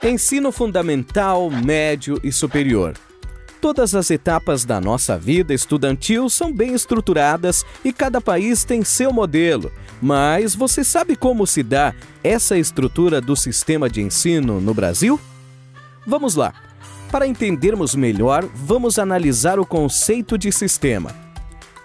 Ensino fundamental, médio e superior. Todas as etapas da nossa vida estudantil são bem estruturadas e cada país tem seu modelo. Mas você sabe como se dá essa estrutura do sistema de ensino no Brasil? Vamos lá. Para entendermos melhor, vamos analisar o conceito de sistema.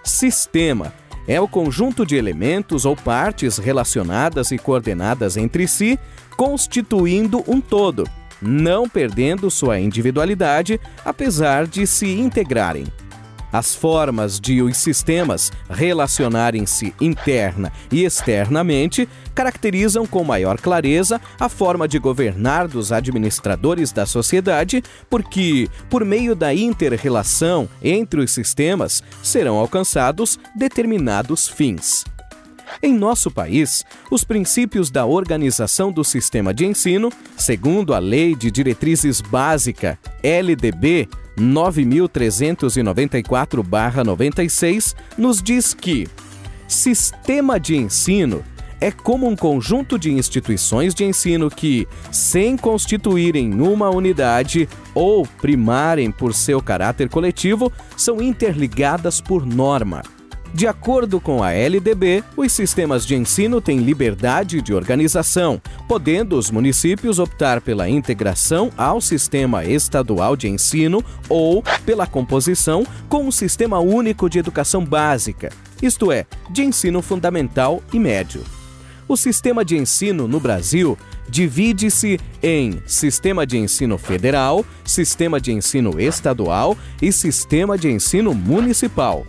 Sistema é o conjunto de elementos ou partes relacionadas e coordenadas entre si, constituindo um todo, não perdendo sua individualidade, apesar de se integrarem. As formas de os sistemas relacionarem-se interna e externamente caracterizam com maior clareza a forma de governar dos administradores da sociedade, porque, por meio da inter-relação entre os sistemas, serão alcançados determinados fins. Em nosso país, os princípios da organização do sistema de ensino, segundo a Lei de Diretrizes Básica, LDB 9394-96, nos diz que sistema de ensino é como um conjunto de instituições de ensino que, sem constituírem uma unidade ou primarem por seu caráter coletivo, são interligadas por norma. De acordo com a LDB, os sistemas de ensino têm liberdade de organização, podendo os municípios optar pela integração ao sistema estadual de ensino ou pela composição com um sistema único de educação básica, isto é, de ensino fundamental e médio. O sistema de ensino no Brasil divide-se em Sistema de Ensino Federal, Sistema de Ensino Estadual e Sistema de Ensino Municipal.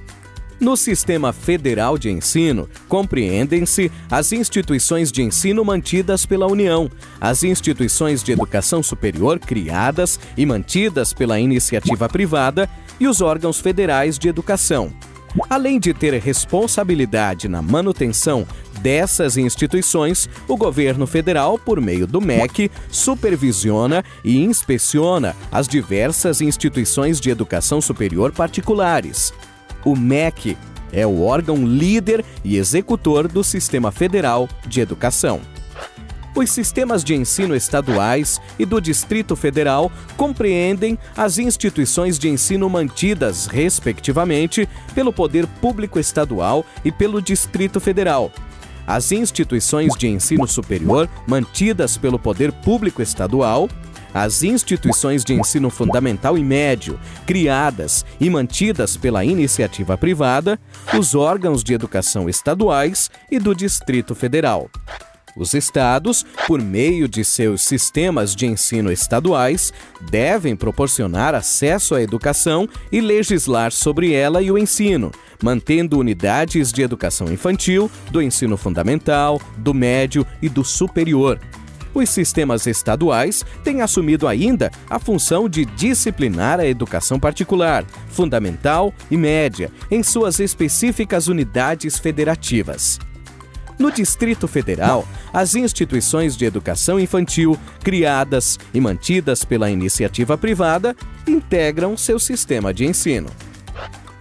No Sistema Federal de Ensino, compreendem-se as instituições de ensino mantidas pela União, as instituições de educação superior criadas e mantidas pela iniciativa privada e os órgãos federais de educação. Além de ter responsabilidade na manutenção dessas instituições, o governo federal, por meio do MEC, supervisiona e inspeciona as diversas instituições de educação superior particulares. O MEC é o órgão líder e executor do Sistema Federal de Educação. Os sistemas de ensino estaduais e do Distrito Federal compreendem as instituições de ensino mantidas, respectivamente, pelo Poder Público Estadual e pelo Distrito Federal. As instituições de ensino superior mantidas pelo Poder Público Estadual as instituições de ensino fundamental e médio, criadas e mantidas pela iniciativa privada, os órgãos de educação estaduais e do Distrito Federal. Os estados, por meio de seus sistemas de ensino estaduais, devem proporcionar acesso à educação e legislar sobre ela e o ensino, mantendo unidades de educação infantil, do ensino fundamental, do médio e do superior, os sistemas estaduais têm assumido ainda a função de disciplinar a educação particular, fundamental e média, em suas específicas unidades federativas. No Distrito Federal, as instituições de educação infantil, criadas e mantidas pela iniciativa privada, integram seu sistema de ensino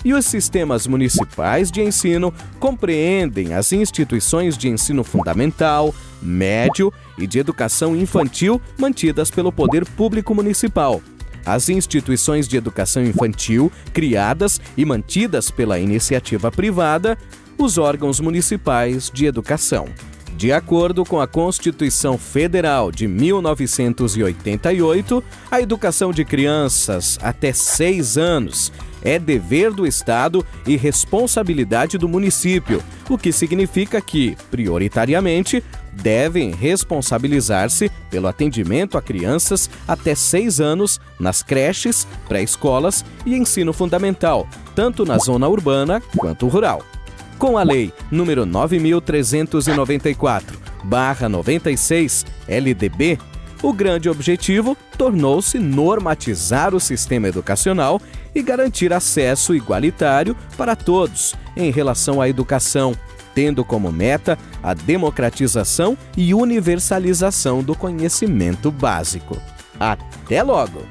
e os sistemas municipais de ensino compreendem as instituições de ensino fundamental, médio e de educação infantil mantidas pelo Poder Público Municipal. As instituições de educação infantil criadas e mantidas pela iniciativa privada, os órgãos municipais de educação. De acordo com a Constituição Federal de 1988, a educação de crianças até 6 anos é dever do Estado e responsabilidade do município, o que significa que, prioritariamente, devem responsabilizar-se pelo atendimento a crianças até 6 anos nas creches, pré-escolas e ensino fundamental, tanto na zona urbana quanto rural. Com a Lei nº 9394/96 LDB, o grande objetivo tornou-se normatizar o sistema educacional e garantir acesso igualitário para todos em relação à educação, tendo como meta a democratização e universalização do conhecimento básico. Até logo!